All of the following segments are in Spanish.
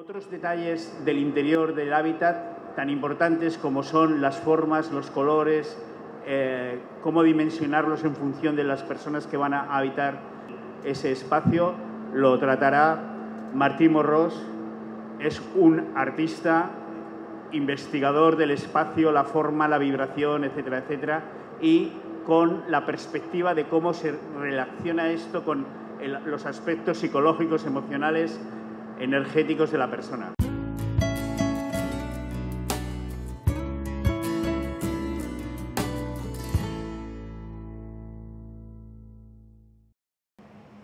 Otros detalles del interior del hábitat tan importantes como son las formas, los colores, eh, cómo dimensionarlos en función de las personas que van a habitar ese espacio, lo tratará Martín Morros. Es un artista, investigador del espacio, la forma, la vibración, etcétera, etcétera, y con la perspectiva de cómo se relaciona esto con los aspectos psicológicos, emocionales, energéticos de la persona.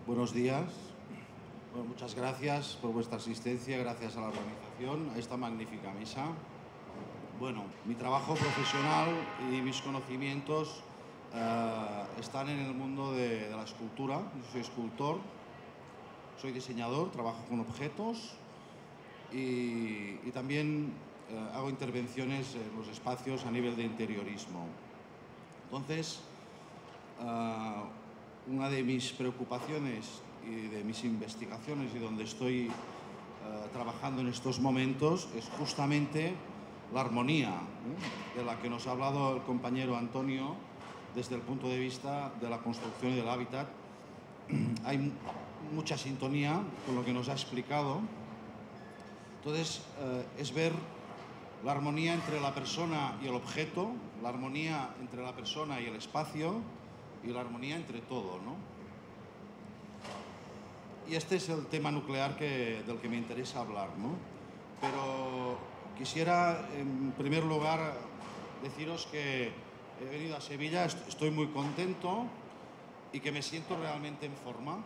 Buenos días. muchas gracias por vuestra asistencia, gracias a la organización, a esta magnífica mesa. Bueno, mi trabajo profesional y mis conocimientos eh, están en el mundo de, la escultura. Yo soy escultor, soy diseñador, trabajo con objetos y, también eh, hago intervenciones en los espacios a nivel de interiorismo. Entonces, eh, una de mis preocupaciones y de mis investigaciones y donde estoy trabajando en estos momentos es justamente la armonía, de la que nos ha hablado el compañero Antonio desde el punto de vista de la construcción y del hábitat. Hay mucha sintonía con lo que nos ha explicado. Entonces, eh, es ver la armonía entre la persona y el objeto, la armonía entre la persona y el espacio y la armonía entre todo. ¿no? Y este es el tema nuclear que, del que me interesa hablar. ¿no? Pero quisiera, en primer lugar, deciros que he venido a Sevilla, estoy muy contento y que me siento realmente en forma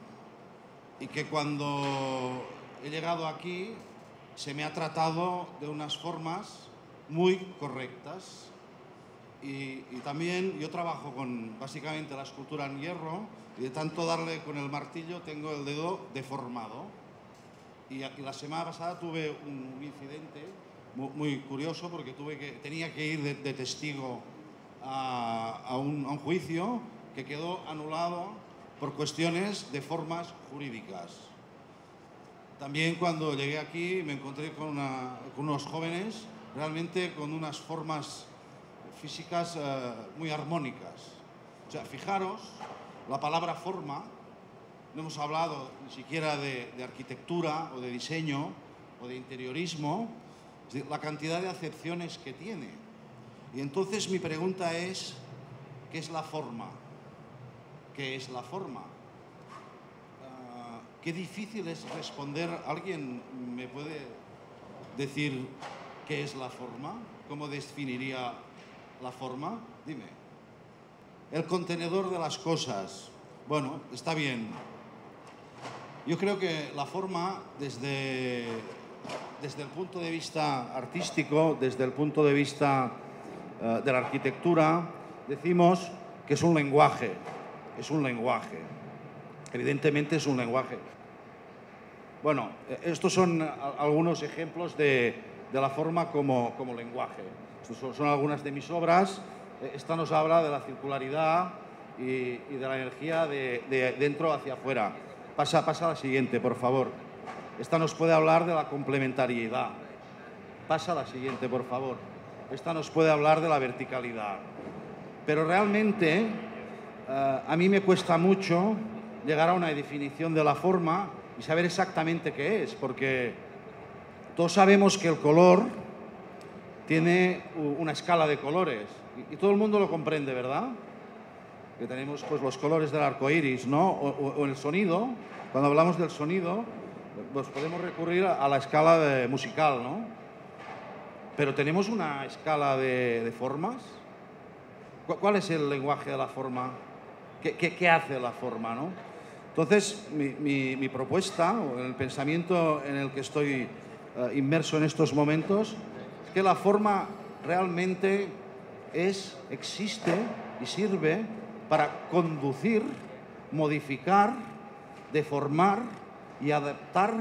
y que cuando he llegado aquí se me ha tratado de unas formas muy correctas. Y, también yo trabajo con básicamente la escultura en hierro y de tanto darle con el martillo tengo el dedo deformado. Y, la semana pasada tuve un, incidente muy, curioso porque tuve que, tenía que ir de testigo a, un, juicio que quedó anulado por cuestiones de formas jurídicas. También cuando llegué aquí me encontré con, unos jóvenes realmente con unas formas físicas eh, muy armónicas. O sea, fijaros, la palabra forma, no hemos hablado ni siquiera de, de arquitectura o de diseño o de interiorismo, la cantidad de acepciones que tiene. Y entonces mi pregunta es, ¿qué es la forma? ¿Qué es la forma? Ah, qué difícil es responder. ¿Alguien me puede decir qué es la forma? ¿Cómo definiría la forma? Dime. El contenedor de las cosas. Bueno, está bien. Yo creo que la forma, desde, desde el punto de vista artístico, desde el punto de vista eh, de la arquitectura, decimos que es un lenguaje, es un lenguaje. Evidentemente es un lenguaje. Bueno, eh, estos son algunos ejemplos de, la forma como, como lenguaje. Estos son, algunas de mis obras. Eh, esta nos habla de la circularidad y, de la energía de, de, dentro hacia afuera. Pasa, pasa a la siguiente, por favor. Esta nos puede hablar de la complementariedad. Pasa a la siguiente, por favor esta nos puede hablar de la verticalidad. Pero realmente a mí me cuesta mucho llegar a una definición de la forma y saber exactamente qué es, porque todos sabemos que el color tiene una escala de colores y, todo el mundo lo comprende, ¿verdad? Que tenemos pues los colores del arco iris, ¿no? O, el sonido, cuando hablamos del sonido, pues podemos recurrir a, la escala musical, ¿no? Pero tenemos una escala de, formas. ¿Cuál es el lenguaje de la forma? ¿Qué, hace la forma? ¿no? Entonces, mi, propuesta, o el pensamiento en el que estoy eh, inmerso en estos momentos, es que la forma realmente es, existe y sirve para conducir, modificar, deformar y adaptar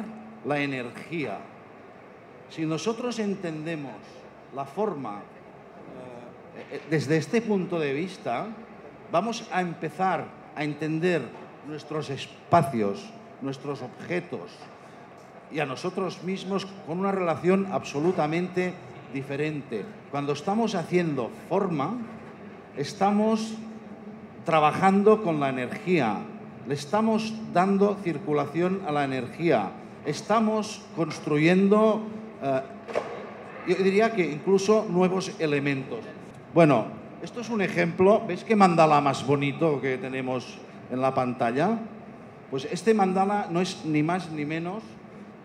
la energía si nosotros entendemos la forma eh, eh, desde este punto de vista, vamos a empezar a entender nuestros espacios, nuestros objetos, y a nosotros mismos con una relación absolutamente diferente. Cuando estamos haciendo forma, estamos trabajando con la energía, le estamos dando circulación a la energía, estamos construyendo, eh, yo diría que incluso nuevos elementos. Bueno, esto es un ejemplo, ¿ves qué mandala más bonito que tenemos en la pantalla? Pues este mandala no es ni más ni menos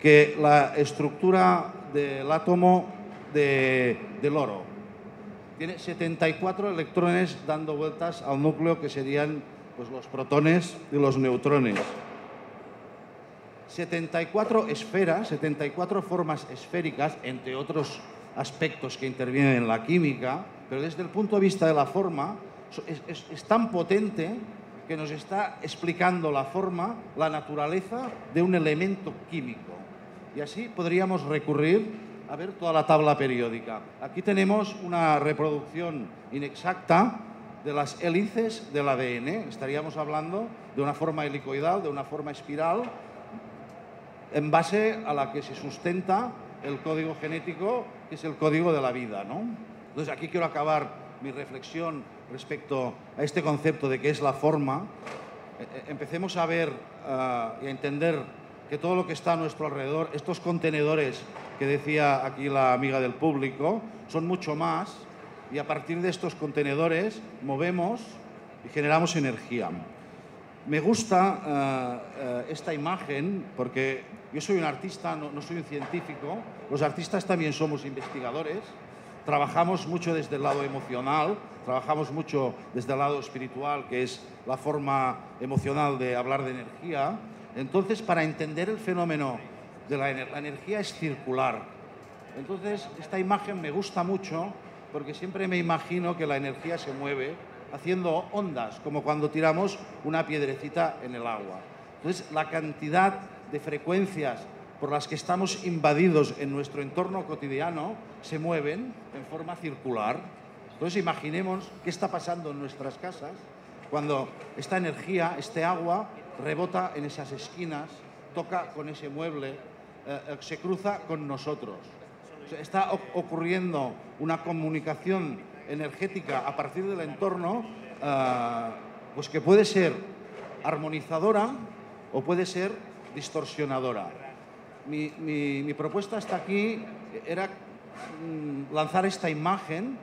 que la estructura del átomo de, del oro. Tiene 74 electrones dando vueltas al núcleo que serían pues, los protones y los neutrones. 74 esferas, 74 formas esféricas, entre otros aspectos que intervienen en la química, pero desde el punto de vista de la forma es, tan potente que nos está explicando la forma, la naturaleza de un elemento químico. Y así podríamos recurrir a ver toda la tabla periódica. Aquí tenemos una reproducción inexacta de las hélices del ADN. Estaríamos hablando de una forma helicoidal, de una forma espiral, en base a la que se sustenta el código genético, que es el código de la vida. ¿no? Entonces aquí quiero acabar mi reflexión respecto a este concepto de qué es la forma. E, e, empecemos a ver uh, y a entender que todo lo que está a nuestro alrededor, estos contenedores que decía aquí la amiga del público, son mucho más y a partir de estos contenedores movemos y generamos energía. Me gusta uh, uh, esta imagen porque yo soy un artista, no, no soy un científico, los artistas también somos investigadores trabajamos mucho desde el lado emocional, trabajamos mucho desde el lado espiritual, que es la forma emocional de hablar de energía. Entonces, para entender el fenómeno de la, la energía es circular. Entonces, esta imagen me gusta mucho porque siempre me imagino que la energía se mueve haciendo ondas, como cuando tiramos una piedrecita en el agua. Entonces, la cantidad de frecuencias por las que estamos invadidos en nuestro entorno cotidiano se mueven en forma circular. Entonces imaginemos qué está pasando en nuestras casas cuando esta energía, este agua, rebota en esas esquinas, toca con ese mueble, eh, eh, se cruza con nosotros. está ocurriendo una comunicación energética a partir del entorno, eh, pues que puede ser armonizadora o puede ser distorsionadora mi, propuesta hasta aquí era mm, lanzar esta imagen,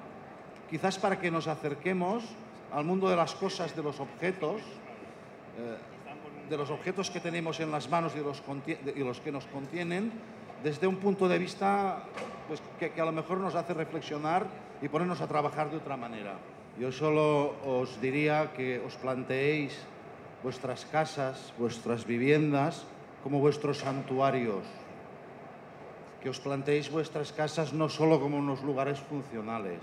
quizás para que nos acerquemos al mundo de las cosas, de los objetos, eh, de los objetos que tenemos en las manos y los, los que nos contienen, desde un punto de vista pues, que, que, a lo mejor nos hace reflexionar y ponernos a trabajar de otra manera. Yo solo os diría que os planteéis vuestras casas, vuestras viviendas, como vuestros santuarios, que os planteéis vuestras casas no solo como unos lugares funcionales.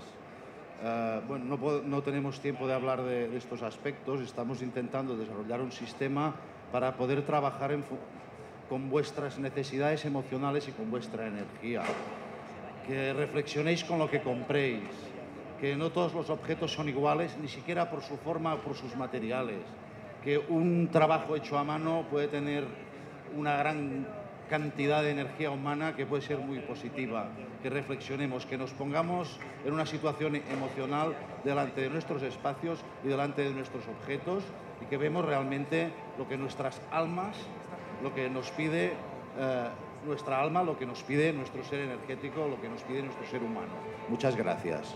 Uh, bueno, no, no, tenemos tiempo de hablar de, de, estos aspectos, estamos intentando desarrollar un sistema para poder trabajar en, con vuestras necesidades emocionales y con vuestra energía. Que reflexionéis con lo que compréis, que no todos los objetos son iguales, ni siquiera por su forma o por sus materiales, que un trabajo hecho a mano puede tener una gran cantidad de energía humana que puede ser muy positiva, que reflexionemos, que nos pongamos en una situación emocional delante de nuestros espacios y delante de nuestros objetos y que vemos realmente lo que nuestras almas, lo que nos pide eh, nuestra alma, lo que nos pide nuestro ser energético, lo que nos pide nuestro ser humano. Muchas gracias.